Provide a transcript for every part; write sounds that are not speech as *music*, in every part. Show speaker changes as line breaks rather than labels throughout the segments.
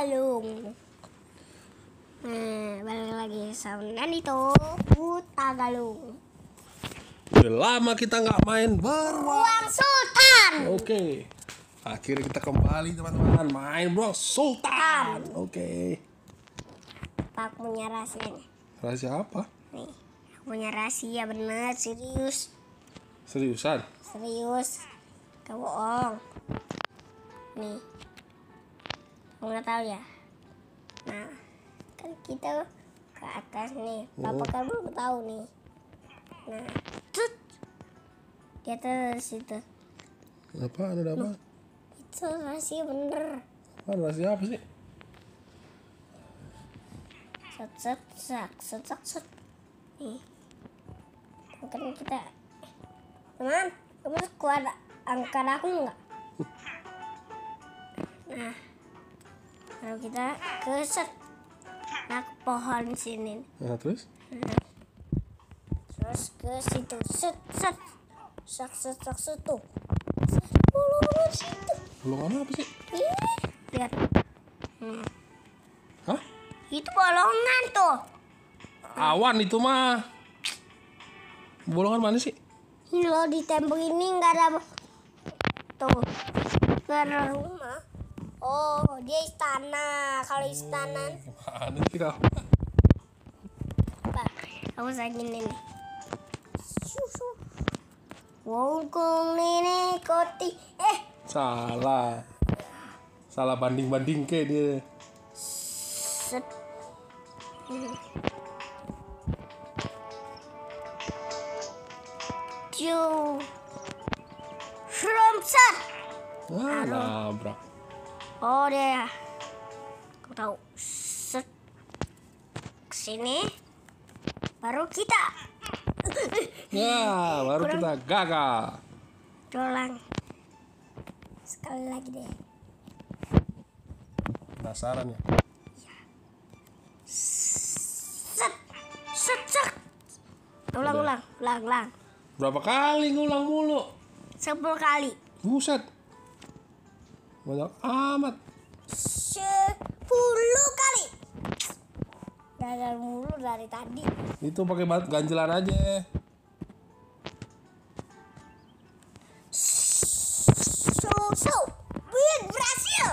Galung. Nah, balik lagi sama itu Buta Galung.
Udah lama kita nggak main beruang.
Uang Sultan.
Oke. Akhirnya kita kembali teman-teman main beruang sultan. Oke.
Pak punya rahasianya.
Rahasia apa?
Nih, aku punya rahasia bener serius.
Seriusan?
Serius. Gak bohong. Nih. Kamu nggak tahu ya? Nah, kan kita ke atas nih. Papa kan belum tahu nih. Nah, tut. Di atas itu.
Apa? Ada apa?
Itu rahasia bener.
Apa rahasia apa sih?
Set set sak set sak set. Nih. Kan kita Teman, kamu kuat angkat aku enggak? Nah, kalau kita ke set nah ke pohon sini
Nah, terus?
terus ke situ set set sak set sak Ulur situ
Bolongan apa sih?
Ih, lihat hmm.
Hah?
itu bolongan tuh
Awan itu mah. Bolongan mana sih?
ini loh di tembok ini nggak ada tuh nggak ada rumah oh dia istana. Kalau istana.
Mana sih kau?
pak kamu sayangin ini. Susu wongkong nenek koti. Eh.
Salah. Salah banding-banding ke dia.
set. Ju Seromset
Ah, nabrak.
Oh dia ya. Aku tahu. Set. Ke sini. Baru kita.
Ya, baru
Kurang-
kita gagal.
Dolang. Sekali lagi deh.
Penasaran ya?
Set. Set set. Ulang ulang. Ulang ulang.
Berapa kali ngulang mulu?
Sepuluh kali.
Buset. Banyak amat.
Sepuluh kali Gagal mulu dari tadi
Itu pakai batu ganjelan aja.
So so Win berhasil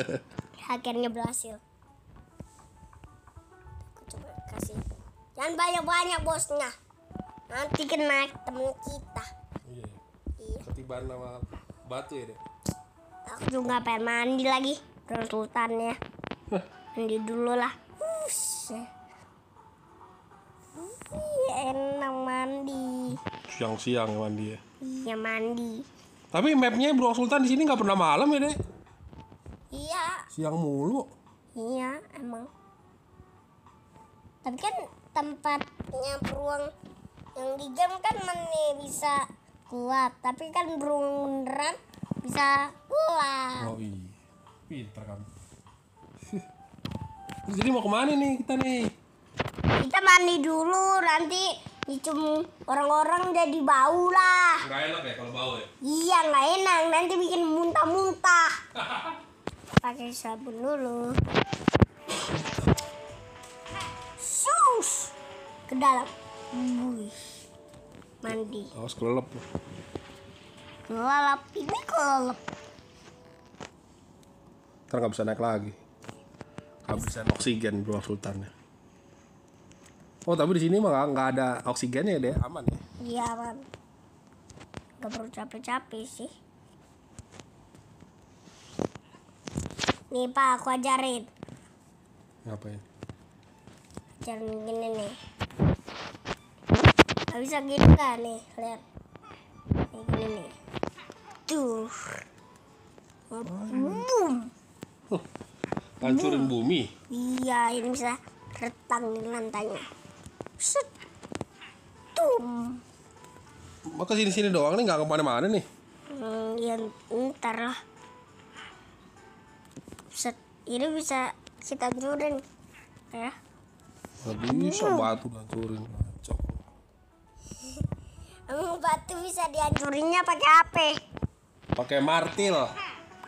*laughs* Akhirnya berhasil Aku coba kasih Jangan banyak-banyak bosnya Nanti kena temen kita
Iya.
Iya
Ketibaan sama batu ya deh.
Aku juga pengen mandi lagi. Bro Sultan ya Mandi dulu lah. Ush. Iya, enak mandi.
Siang-siang mandi ya.
Iya mandi.
Tapi mapnya Bro Sultan di sini nggak pernah malam ya deh.
Iya.
Siang mulu.
Iya emang. Tapi kan tempatnya beruang yang di game kan mana bisa keluar. Tapi kan beruang beneran bisa keluar
Oh iya. Pinter kamu. *laughs* Terus jadi mau ke mana nih kita nih?
Kita mandi dulu nanti dicium orang-orang jadi bau lah
Nggak enak ya kalau bau ya?
Iya nggak enak nanti bikin muntah-muntah *laughs* Pakai sabun dulu Sus Ke dalam Wih Mandi
Awas kelelep.
Kelelep ini kelelep
Ntar nggak bisa naik lagi. Habisan oksigen Bro Sultan ya. Oh tapi di sini mah nggak- ada oksigennya ya deh, aman ya.
Iya man Gak perlu capek-capek sih. Nih pak aku ajarin.
Ngapain?
Ajarin gini nih. Gak bisa gini kan nih Lihat. Nih gini nih Tuh Boom
Hancurin bumi.
Iya ini bisa retang di lantainya Set Tum
Maka sini sini doang nih nggak ke mana-mana nih.
Hmm, ya ntar lah. Set, ini bisa kita hancurin. Ya.
Nggak bisa batu hancurin. *laughs*
Emang batu bisa dihancurinnya pakai apa?
Pakai martil.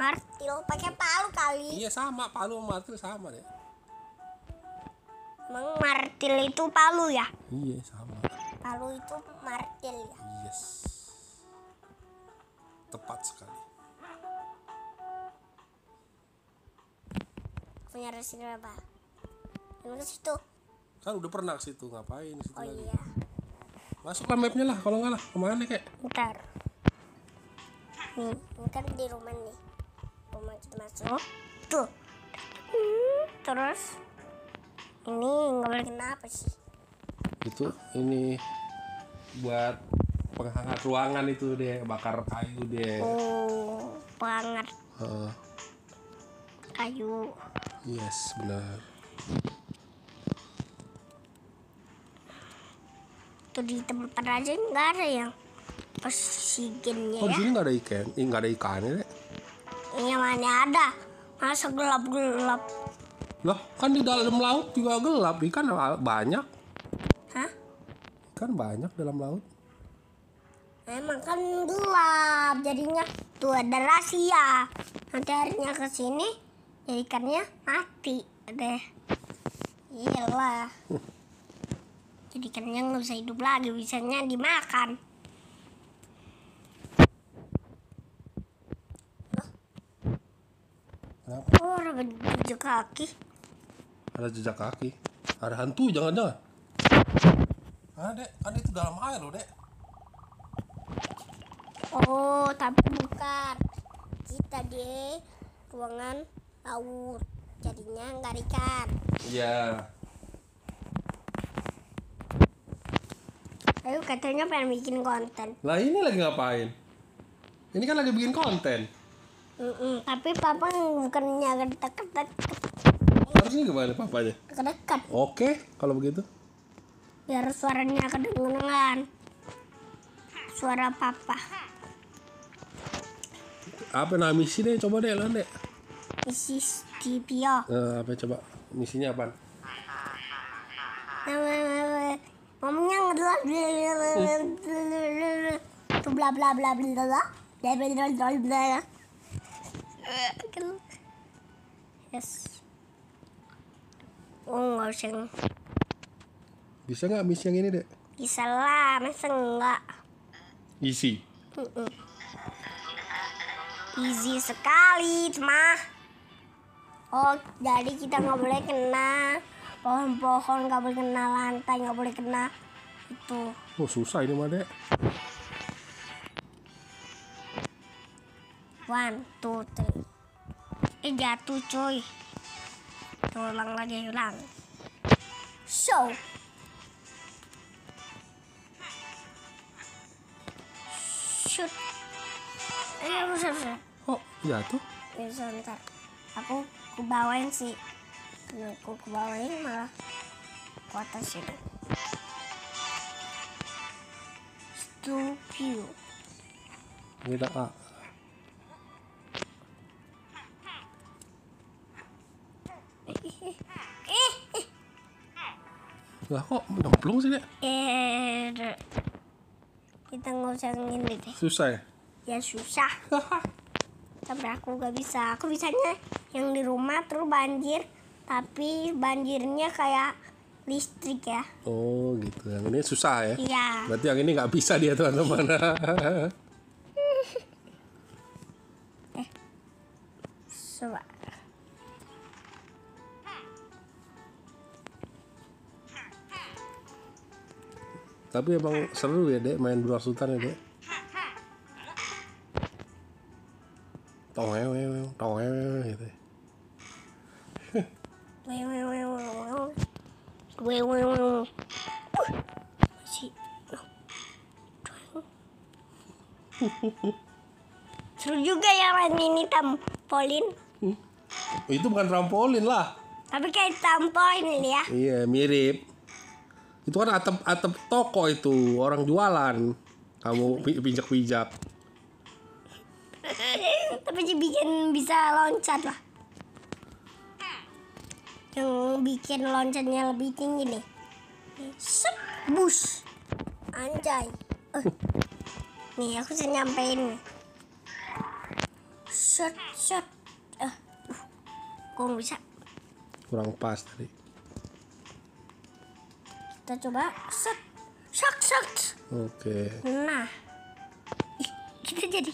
Martil pakai palu kali.
Iya sama, palu sama martil sama deh.
Emang martil itu palu ya?
Iya sama.
Palu itu martil ya.
Yes. Tepat sekali.
Punya resin apa? Yang ke situ.
Kan udah pernah ke situ ngapain situ
Oh
lagi?
iya.
Masuk lah mapnya lah, kalau nggak lah ke mana kek?
Ntar. Nih, ini kan di rumah nih. Rumah kita masuk. Tuh. Hmm, terus ini nggak boleh kena apa sih?
Itu ini buat penghangat ruangan itu deh, bakar kayu deh.
Oh, banget
Heeh.
kayu.
yes, benar.
Tuh di tempat aja nggak ada yang oksigennya
Oh di
ya.
sini nggak ada ikan, Ih, nggak ada ikannya deh.
Ini mana ada? Masa gelap-gelap?
Loh, kan di dalam laut juga gelap, ikan banyak.
Hah?
Ikan banyak dalam laut.
Emang kan gelap jadinya tuh ada rahasia. Nanti airnya ke sini ya ikannya mati deh. Iyalah. Jadi ikannya nggak bisa hidup lagi, bisanya dimakan.
Kenapa?
Oh, ada jejak kaki.
Ada jejak kaki. Ada hantu jangan-jangan. Ada dek, ada itu dalam air loh dek.
Oh, tapi bukan. Kita di ruangan laut. Jadinya nggak ada ikan.
Iya.
Ayo katanya pengen bikin konten.
Lah ini lagi ngapain? Ini kan lagi bikin konten.
Mm-mm, tapi papa bukannya deket-deket
Harusnya gimana papanya?
dekat
Oke, kalau begitu.
biar suaranya kedengeran. Suara papa.
Apa nama misi deh? Coba deh, lan dek.
Mrs. Tibio.
Eh, apa coba? Misinya apa?
Ngomongnya ngedelak Tuh bla bla bla bla bla bla bla bla bla bla Yes. Oh nggak usah
Bisa nggak misi yang ini dek?
bisa lah masa enggak
Isi.
Mm-mm. easy sekali mah oh jadi kita nggak boleh kena pohon-pohon nggak boleh kena lantai nggak boleh kena itu
Oh susah ini mah dek.
One two three eh jatuh cuy Tuh, ulang lagi ulang so shoot eh usah usah
Oh jatuh?
Ya sebentar. Aku kebawain sih. Tuh, Aku kebawain malah ke atas ini. Stupid.
Kita Lah kok nyemplung sih dek?
eh, kita nggak usah ngini deh.
Susah ya?
Ya susah. *laughs* Tapi aku gak bisa. Aku bisanya yang di rumah terus banjir. Tapi banjirnya kayak listrik ya.
Oh gitu. Yang ini susah ya?
Iya.
Berarti yang ini nggak bisa dia teman-teman. *laughs*
Coba.
tapi emang seru ya dek main dua sultan ya dek. Tong wew gitu
ya. seru juga ya main ini tampolin. Hmm?
Oh, itu bukan trampolin lah.
Tapi kayak trampolin ya.
Iya mirip. Itu kan atap atap toko itu orang jualan. Kamu pi- pijak-pijak.
Tapi bikin bisa loncat lah. Yang bikin loncatnya lebih tinggi nih. Set, bus. Anjay. Eh. Nih aku bisa nyampein. shot shot eh uh, kok bisa
Kurang pas tadi.
Kita coba shot shot shot
Oke.
nah. Ih, kita jadi.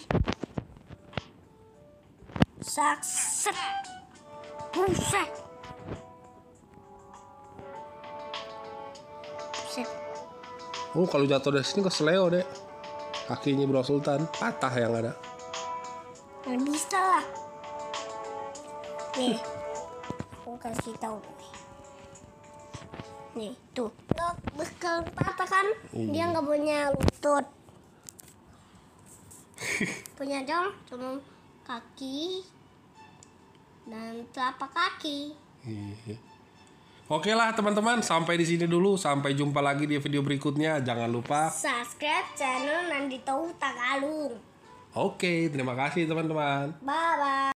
Sak set. Buset. Buset
Oh kalau jatuh dari sini kesleo deh. Kakinya Bro Sultan. Patah yang ada.
nggak bisa lah. Nih. Aku kasih tahu nih. Nih tuh bakal patah kan dia
Iya.
nggak punya lutut *laughs* punya dong cuma kaki dan telapak kaki
Iya. Oke lah teman-teman, sampai di sini dulu. Sampai jumpa lagi di video berikutnya. Jangan lupa.
subscribe channel Nandito Tagalung
Oke, terima kasih teman-teman.
bye bye